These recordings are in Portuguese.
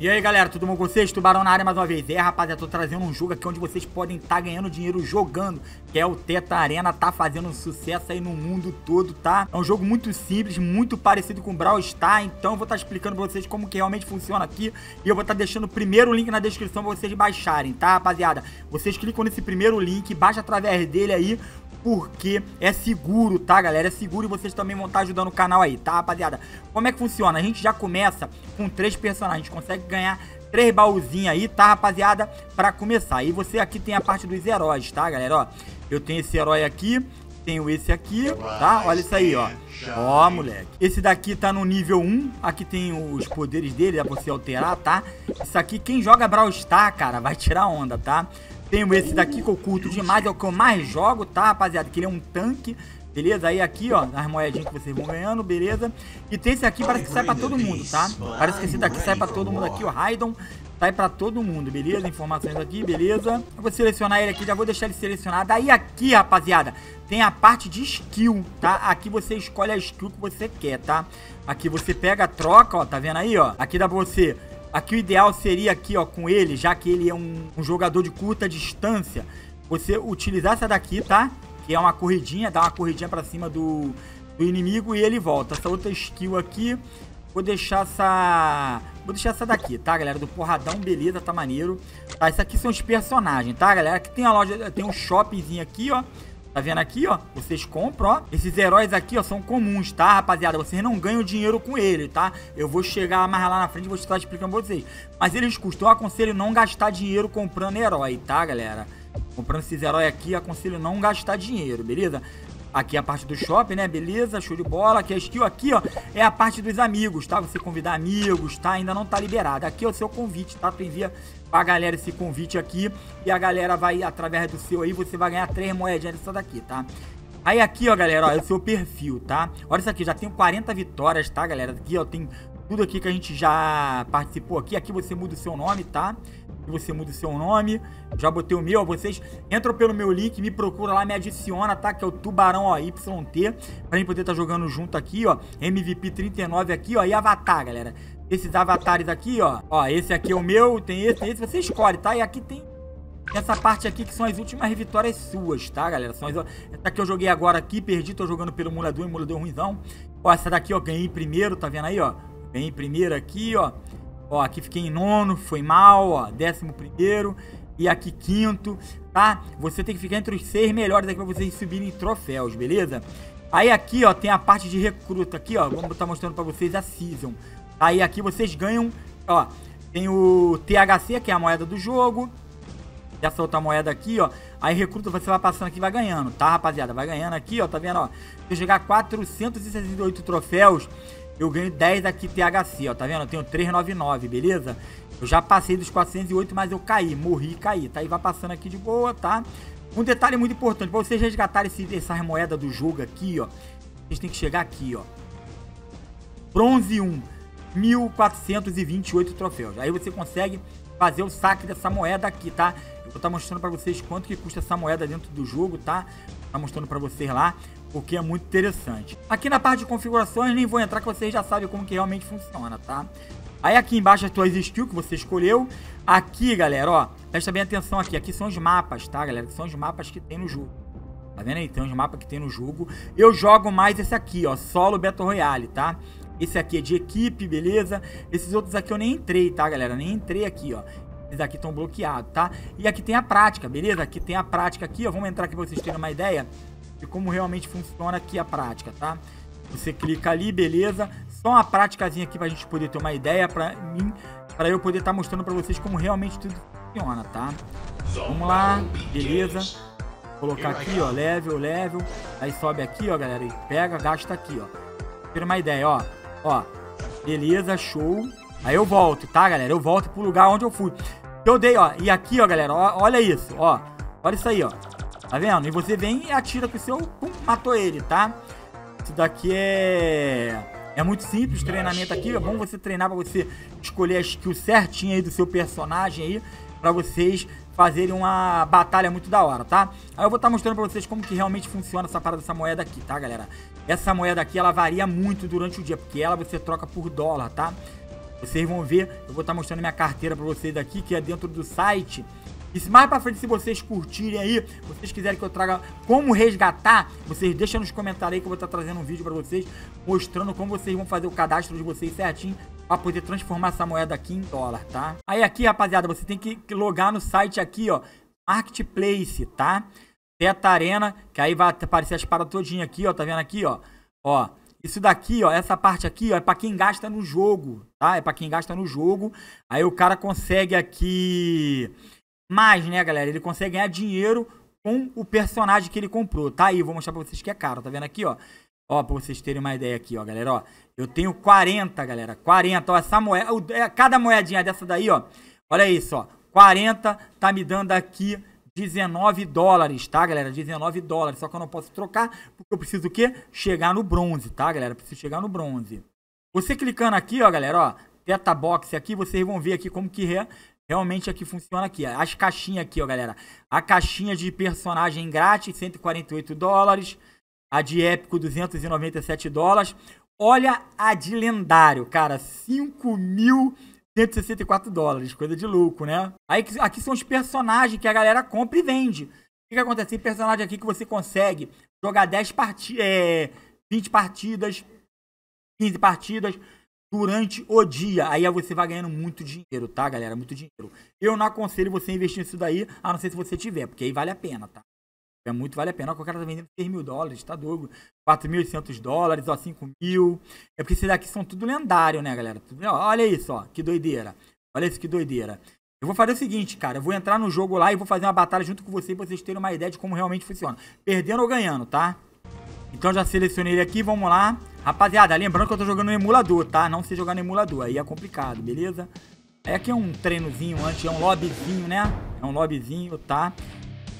E aí galera, tudo bom com vocês? Tubarão na área mais uma vez. É rapaziada, tô trazendo um jogo aqui onde vocês podem estar tá ganhando dinheiro jogando, que é o Teta Arena, tá fazendo um sucesso aí no mundo todo, tá? É um jogo muito simples, muito parecido com Brawl Star, então vou estar tá explicando pra vocês como que realmente funciona aqui e eu vou estar tá deixando o primeiro link na descrição pra vocês baixarem, tá rapaziada? Vocês clicam nesse primeiro link, baixa através dele aí porque é seguro, tá, galera? É seguro e vocês também vão estar ajudando o canal aí, tá, rapaziada? Como é que funciona? A gente já começa com três personagens, consegue ganhar três baúzinhos aí, tá, rapaziada? Pra começar. E você aqui tem a parte dos heróis, tá, galera? Ó, eu tenho esse herói aqui, tenho esse aqui, tá? Olha isso aí, ó. Ó, moleque. Esse daqui tá no nível 1. Aqui tem os poderes dele, dá pra você alterar, tá? Isso aqui, quem joga Brawl Star, cara, vai tirar onda, tá? Tenho esse daqui que eu curto demais, é o que eu mais jogo, tá, rapaziada? Que ele é um tanque, beleza? Aí aqui, ó, as moedinhas que vocês vão ganhando, beleza? E tem esse aqui, parece que sai pra todo mundo, tá? Parece que esse daqui sai pra todo mundo aqui, ó, Raidon. Sai pra todo mundo, beleza? Informações aqui, beleza? Eu vou selecionar ele aqui, já vou deixar ele selecionado. Aí aqui, rapaziada, tem a parte de skill, tá? Aqui você escolhe a skill que você quer, tá? Aqui você pega, troca, ó, tá vendo aí, ó? Aqui dá pra você Aqui o ideal seria aqui, ó, com ele, já que ele é um, um jogador de curta distância, você utilizar essa daqui, tá? Que é uma corridinha, dá uma corridinha pra cima do, do inimigo e ele volta. Essa outra skill aqui, vou deixar essa... Vou deixar essa daqui, tá, galera? Do porradão, beleza, tá maneiro. Tá, esses aqui são os personagens, tá, galera? Aqui tem a loja, tem um shoppingzinho aqui, ó. Tá vendo aqui, ó? Vocês compram, ó. Esses heróis aqui, ó, são comuns, tá, rapaziada? Vocês não ganham dinheiro com ele, tá? Eu vou chegar mais lá na frente e vou estar explicando pra vocês. Mas eles custam, eu aconselho não gastar dinheiro comprando herói, tá, galera? Comprando esses heróis aqui, aconselho não gastar dinheiro, beleza? Aqui é a parte do shopping, né? Beleza, show de bola. Aqui a skill aqui, ó, é a parte dos amigos, tá? Você convidar amigos, tá? Ainda não tá liberado. Aqui é o seu convite, tá? Tu envia pra galera esse convite aqui e a galera vai, através do seu aí, você vai ganhar três moedinhas dessa daqui, tá? Aí aqui, ó, galera, ó, é o seu perfil, tá? Olha isso aqui, já tenho 40 vitórias, tá, galera? Aqui, ó, tem tudo aqui que a gente já participou aqui. Aqui você muda o seu nome, tá? Aqui você muda o seu nome. Já botei o meu, ó, vocês entram pelo meu link, me procura lá, me adiciona, tá? Que é o Tubarão, ó, YT, pra gente poder estar tá jogando junto aqui, ó. MVP 39 aqui, ó, e Avatar, galera esses avatares aqui, ó. Ó, esse aqui é o meu, tem esse, tem esse, você escolhe, tá? E aqui tem essa parte aqui que são as últimas vitórias suas, tá, galera? São as... Essa aqui eu joguei agora aqui, perdi, tô jogando pelo emulador, emulador ruimzão. Ó, essa daqui, ó, ganhei primeiro, tá vendo aí, ó? Ganhei primeiro aqui, ó. Ó, aqui fiquei em nono, foi mal, ó, décimo primeiro. E aqui quinto, tá? Você tem que ficar entre os seis melhores aqui pra vocês subirem troféus, beleza? Aí aqui, ó, tem a parte de recruta aqui, ó. Vamos estar mostrando pra vocês a Season. Aí aqui vocês ganham, ó, tem o THC, que é a moeda do jogo. Essa outra moeda aqui, ó. Aí recruta, você vai passando aqui vai ganhando, tá, rapaziada? Vai ganhando aqui, ó, tá vendo, ó. Se eu chegar a 468 troféus, eu ganho 10 aqui THC, ó, tá vendo? Eu tenho 399, beleza? Eu já passei dos 408, mas eu caí, morri e caí, tá? E vai passando aqui de boa, tá? Um detalhe muito importante, pra vocês resgatarem esse, essas moedas do jogo aqui, ó. Vocês têm que chegar aqui, ó. Bronze 1. 1.428 troféus. Aí você consegue fazer o saque dessa moeda aqui, tá? Eu vou estar tá mostrando para vocês quanto que custa essa moeda dentro do jogo, tá? Tá mostrando para vocês lá, porque é muito interessante. Aqui na parte de configurações, nem vou entrar que vocês já sabem como que realmente funciona, tá? Aí aqui embaixo as tuas skills que você escolheu. Aqui, galera, ó, presta bem atenção aqui. Aqui são os mapas, tá, galera? São os mapas que tem no jogo. Tá vendo aí? Tem os mapas que tem no jogo. Eu jogo mais esse aqui, ó, Solo Battle Royale, tá? Esse aqui é de equipe, beleza? Esses outros aqui eu nem entrei, tá, galera? Nem entrei aqui, ó. Esses aqui estão bloqueados, tá? E aqui tem a prática, beleza? Aqui tem a prática aqui, ó. Vamos entrar aqui pra vocês terem uma ideia de como realmente funciona aqui a prática, tá? Você clica ali, beleza? Só uma práticazinha aqui pra gente poder ter uma ideia pra mim, pra eu poder estar tá mostrando pra vocês como realmente tudo funciona, tá? Vamos lá, beleza? Colocar aqui, ó, level, level. Aí sobe aqui, ó, galera, e pega, gasta aqui, ó. Ter uma ideia, ó. Ó, beleza, show. Aí eu volto, tá, galera? Eu volto pro lugar onde eu fui. Eu dei, ó. E aqui, ó, galera, ó, olha isso, ó. Olha isso aí, ó. Tá vendo? E você vem e atira com o seu... Pum, matou ele, tá? Isso daqui é... É muito simples o treinamento aqui. É bom você treinar pra você escolher a skill certinha aí do seu personagem aí. Pra vocês fazerem uma batalha muito da hora, tá? Aí eu vou estar tá mostrando pra vocês como que realmente funciona essa parada dessa moeda aqui, tá, galera? Essa moeda aqui, ela varia muito durante o dia, porque ela você troca por dólar, tá? Vocês vão ver, eu vou estar mostrando minha carteira para vocês aqui, que é dentro do site. E se mais pra frente, se vocês curtirem aí, vocês quiserem que eu traga como resgatar, vocês deixam nos comentários aí que eu vou estar trazendo um vídeo para vocês, mostrando como vocês vão fazer o cadastro de vocês certinho, para poder transformar essa moeda aqui em dólar, tá? Aí aqui, rapaziada, você tem que logar no site aqui, ó, Marketplace, tá? Teta Arena, que aí vai aparecer as paradas todinha aqui, ó, tá vendo aqui, ó? Ó, isso daqui, ó, essa parte aqui, ó, é para quem gasta no jogo, tá? É para quem gasta no jogo. Aí o cara consegue aqui mais, né, galera? Ele consegue ganhar dinheiro com o personagem que ele comprou. Tá aí, vou mostrar pra vocês que é caro, tá vendo aqui, ó? Ó, pra vocês terem uma ideia aqui, ó, galera, ó. Eu tenho 40, galera, 40, ó, essa moeda, é, cada moedinha dessa daí, ó. Olha isso, ó. 40 tá me dando aqui 19 dólares, tá, galera? 19 dólares. Só que eu não posso trocar, porque eu preciso o quê? Chegar no bronze, tá, galera? preciso chegar no bronze. Você clicando aqui, ó, galera, ó, Teta Box aqui, vocês vão ver aqui como que é, realmente aqui funciona aqui. As caixinhas aqui, ó, galera. A caixinha de personagem grátis, 148 dólares. A de épico, 297 dólares. Olha a de lendário, cara, 5 mil 164 dólares, coisa de louco, né? Aí aqui são os personagens que a galera compra e vende. O que, que acontece? Tem personagem aqui que você consegue jogar 10 partidas, é, 20 partidas, 15 partidas durante o dia. Aí você vai ganhando muito dinheiro, tá, galera? Muito dinheiro. Eu não aconselho você investir nisso daí, a não ser se você tiver, porque aí vale a pena, tá? É muito vale a pena. O cara tá vendendo 6 mil dólares, tá doido? 4.800 dólares, ó, 5 mil. É porque esses daqui são tudo lendário, né, galera? Olha isso, ó, que doideira. Olha isso, que doideira. Eu vou fazer o seguinte, cara. Eu vou entrar no jogo lá e vou fazer uma batalha junto com vocês pra vocês terem uma ideia de como realmente funciona. Perdendo ou ganhando, tá? Então já selecionei ele aqui, vamos lá. Rapaziada, lembrando que eu tô jogando no emulador, tá? Não sei jogar no emulador, aí é complicado, beleza? É aqui é um treinozinho antes, é um lobbyzinho, né? É um lobbyzinho, tá?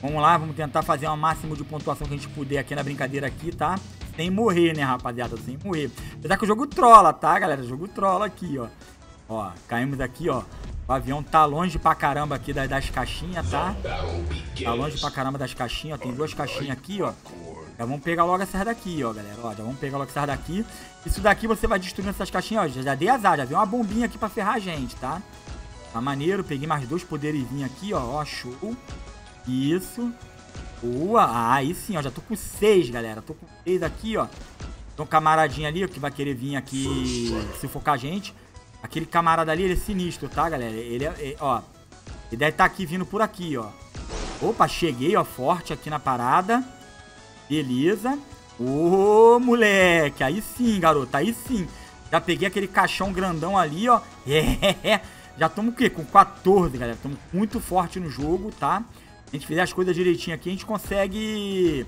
Vamos lá, vamos tentar fazer o máximo de pontuação que a gente puder aqui na brincadeira aqui, tá? Sem morrer, né, rapaziada? Sem morrer. Apesar que o jogo trola, tá, galera? O jogo trola aqui, ó. Ó, caímos aqui, ó. O avião tá longe pra caramba aqui das, das caixinhas, tá? Tá longe pra caramba das caixinhas, ó. Tem duas caixinhas aqui, ó. Já vamos pegar logo essas daqui, ó, galera. Ó, já vamos pegar logo essas daqui. Isso daqui você vai destruindo essas caixinhas, ó. Já, já dei azar, já veio uma bombinha aqui pra ferrar a gente, tá? Tá maneiro. Peguei mais dois poderizinhos aqui, ó. Ó, show. Isso. Boa. Ah, aí sim, ó. Já tô com seis, galera. Tô com seis aqui, ó. Tem um camaradinho ali, ó, que vai querer vir aqui se focar a gente. Aquele camarada ali, ele é sinistro, tá, galera? Ele é, é ó. Ele deve estar tá aqui vindo por aqui, ó. Opa, cheguei, ó, forte aqui na parada. Beleza. Ô, moleque. Aí sim, garoto. Aí sim. Já peguei aquele caixão grandão ali, ó. É. Já estamos o quê? Com 14, galera. Estamos muito forte no jogo, tá? a gente fizer as coisas direitinho aqui, a gente consegue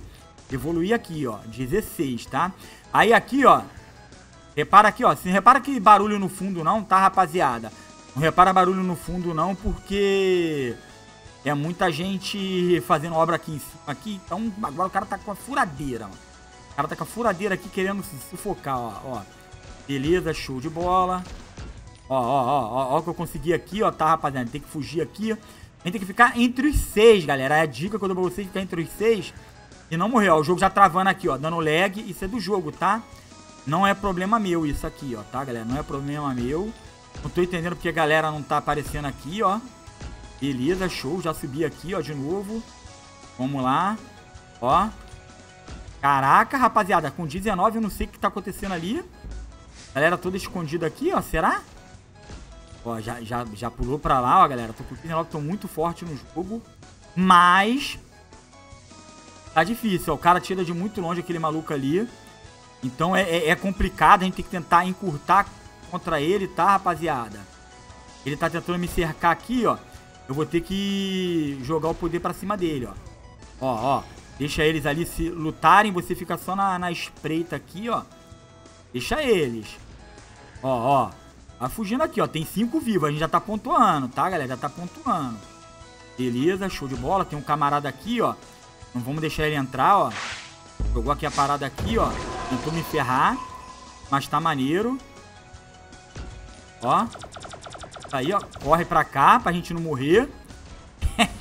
evoluir aqui, ó. 16, tá? Aí aqui, ó. Repara aqui, ó. Se repara que barulho no fundo não, tá, rapaziada? Não repara barulho no fundo não, porque é muita gente fazendo obra aqui em cima. Aqui, então agora o cara tá com a furadeira, ó. O cara tá com a furadeira aqui querendo se sufocar, ó. ó. Beleza, show de bola. Ó, ó, ó, ó, ó o que eu consegui aqui, ó, tá, rapaziada? Tem que fugir aqui. A gente tem que ficar entre os seis, galera. É a dica que eu dou pra vocês, ficar entre os seis e não morrer, ó. O jogo já travando aqui, ó, dando lag. Isso é do jogo, tá? Não é problema meu isso aqui, ó, tá, galera? Não é problema meu. Não tô entendendo porque a galera não tá aparecendo aqui, ó. Beleza, show. Já subi aqui, ó, de novo. Vamos lá. Ó. Caraca, rapaziada. Com 19 eu não sei o que tá acontecendo ali. Galera toda escondida aqui, ó. Será? Ó, já, já, já pulou pra lá, ó, galera. Tô curtindo logo, tô muito forte no jogo. Mas... Tá difícil, ó. O cara tira de muito longe aquele maluco ali. Então é, é, é complicado, a gente tem que tentar encurtar contra ele, tá, rapaziada? Ele tá tentando me cercar aqui, ó. Eu vou ter que jogar o poder pra cima dele, ó. Ó, ó. Deixa eles ali se lutarem, você fica só na, na espreita aqui, ó. Deixa eles. Ó, ó. Vai fugindo aqui, ó. Tem cinco vivos. A gente já tá pontuando, tá, galera? Já tá pontuando. Beleza, show de bola. Tem um camarada aqui, ó. Não vamos deixar ele entrar, ó. Jogou aqui a parada aqui, ó. Tentou me ferrar. Mas tá maneiro. Ó. Tá aí, ó. Corre pra cá pra gente não morrer.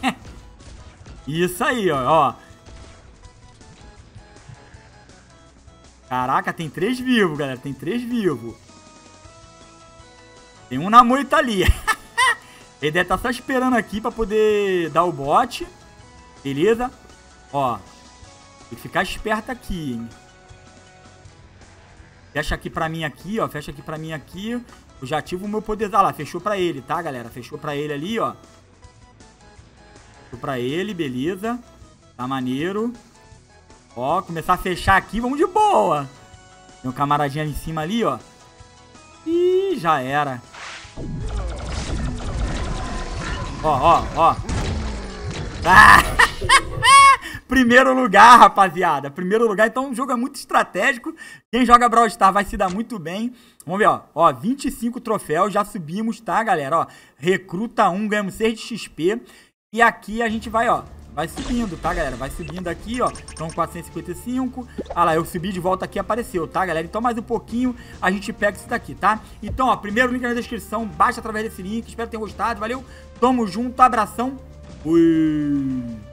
Isso aí, ó. ó. Caraca, tem três vivos, galera. Tem três vivos. Tem um na moita ali. Ele deve estar tá só esperando aqui pra poder dar o bote. Beleza? Ó. Tem que ficar esperto aqui, hein? Fecha aqui pra mim aqui, ó. Fecha aqui pra mim aqui. Eu já ativo o meu poder. Ah lá, fechou pra ele, tá, galera? Fechou pra ele ali, ó. Fechou pra ele, beleza. Tá maneiro. Ó, começar a fechar aqui, vamos de boa. Tem um camaradinho ali em cima ali, ó. Ih, já era. Ó, ó, ó. Ah! Primeiro lugar, rapaziada. Primeiro lugar. Então o jogo é muito estratégico. Quem joga Brawl Stars vai se dar muito bem. Vamos ver, ó. Ó, 25 troféus. Já subimos, tá, galera? Ó, recruta 1, ganhamos 6 de XP. E aqui a gente vai, ó. Vai subindo, tá, galera? Vai subindo aqui, ó. Então, 455. Ah lá, eu subi de volta aqui apareceu, tá, galera? Então, mais um pouquinho, a gente pega isso daqui, tá? Então, ó, primeiro link na descrição. Baixa através desse link. Espero que tenham gostado. Valeu. Tamo junto. Abração. Fui.